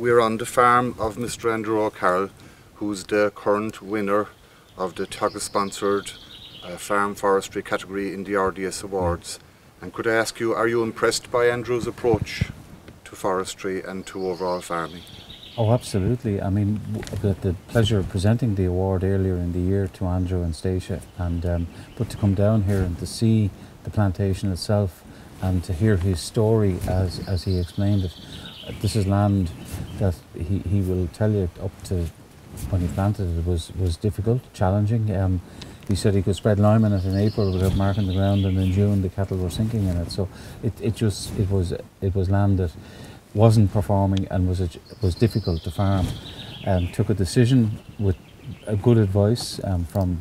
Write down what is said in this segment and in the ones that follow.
We're on the farm of Mr. Andrew O'Carroll, who's the current winner of the Teagasc sponsored uh, farm forestry category in the RDS Awards. And could I ask you, are you impressed by Andrew's approach to forestry and to overall farming? Oh, absolutely. I mean, the, the pleasure of presenting the award earlier in the year to Andrew and Stacia, and um, but to come down here and to see the plantation itself and to hear his story as, as he explained it. This is land that he, he will tell you up to when he planted it was, was difficult, challenging. Um, he said he could spread lime in it in April without marking the ground, and in June the cattle were sinking in it. So it, it just it was it was land that wasn't performing and was a, was difficult to farm. Um, took a decision with a good advice um, from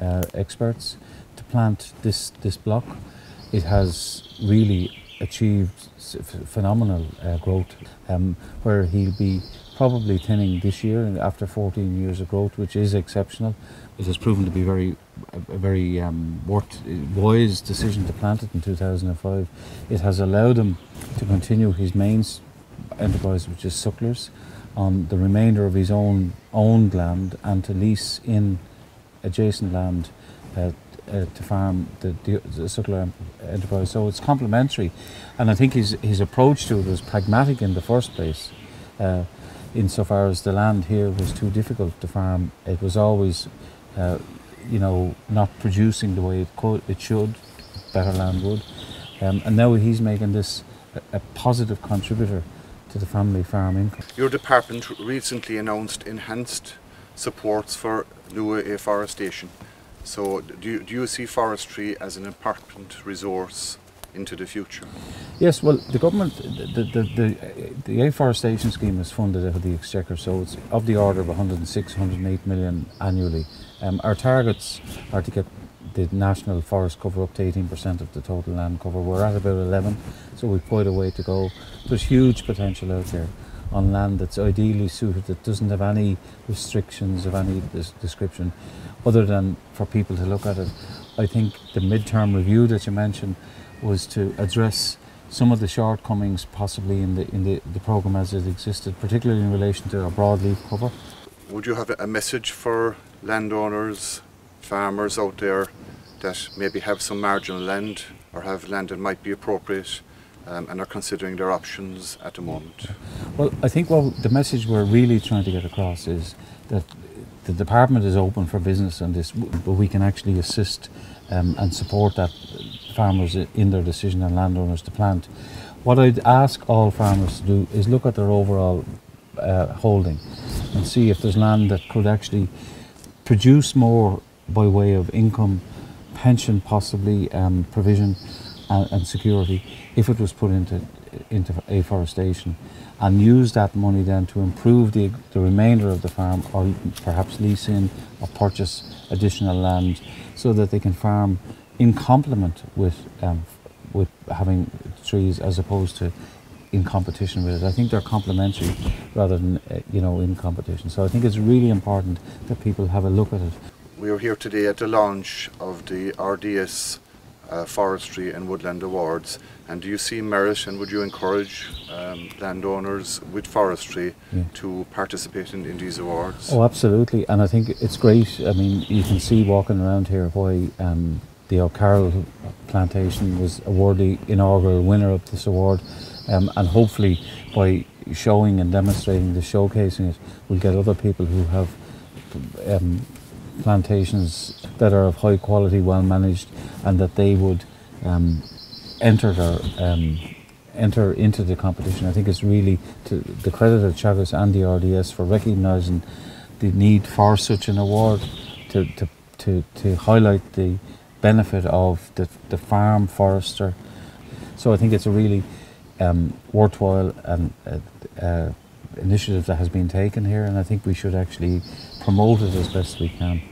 uh, experts to plant this this block. It has really achieved phenomenal uh, growth. Um, where he'll be probably thinning this year after 14 years of growth, which is exceptional. It has proven to be very a, very um, worth, wise decision to plant it in 2005. It has allowed him to continue his main enterprise, which is sucklers, on the remainder of his own owned land and to lease in adjacent land uh, uh, to farm the, the, the em- enterprise. So it's complementary, and I think his his approach to it was pragmatic in the first place. Uh, insofar as the land here was too difficult to farm, it was always, uh, you know, not producing the way it could, it should, better land would, um, and now he's making this a, a positive contributor to the family farm income. Your department recently announced enhanced supports for new afforestation. So do you, do you see forestry as an important resource into the future? Yes, well, the government, the, the, the, the afforestation scheme is funded out of the Exchequer, so it's of the order of 106, 108 million annually. Um, our targets are to get the national forest cover up to 18% of the total land cover. We're at about 11, so we've quite a way to go. There's huge potential out there on land that's ideally suited, that doesn't have any restrictions of any description, other than for people to look at it. I think the midterm review that you mentioned was to address some of the shortcomings possibly in the in the, the program as it existed, particularly in relation to our broadleaf cover. Would you have a message for landowners, farmers out there that maybe have some marginal land or have land that might be appropriate um, and are considering their options at the moment? Well, I think what the message we're really trying to get across is that the department is open for business on this, but we can actually assist um, and support that farmers in their decision and landowners to plant. What I'd ask all farmers to do is look at their overall uh, holding and see if there's land that could actually produce more by way of income, pension possibly, um, provision and, and security if it was put into into afforestation and use that money then to improve the, the remainder of the farm or perhaps lease in or purchase additional land so that they can farm in complement with um, with having trees as opposed to in competition with it. I think they're complementary rather than uh, you know in competition. So I think it's really important that people have a look at it. We are here today at the launch of the RDS uh, Forestry and Woodland Awards. And do you see merit and would you encourage um, landowners with forestry Yeah. to participate in, in these awards? Oh, absolutely, and I think it's great. I mean, you can see walking around here why um, the O'Carroll plantation was awarded the inaugural winner of this award, um, and hopefully by showing and demonstrating the showcasing it, we'll get other people who have um, plantations that are of high quality, well managed, and that they would um, enter their um, enter into the competition. I think it's really to the credit of Teagasc and the RDS for recognising the need for such an award to, to, to, to highlight the benefit of the, the farm forester. So I think it's a really um, worthwhile and uh, uh, initiative that has been taken here, and I think we should actually promote it as best we can.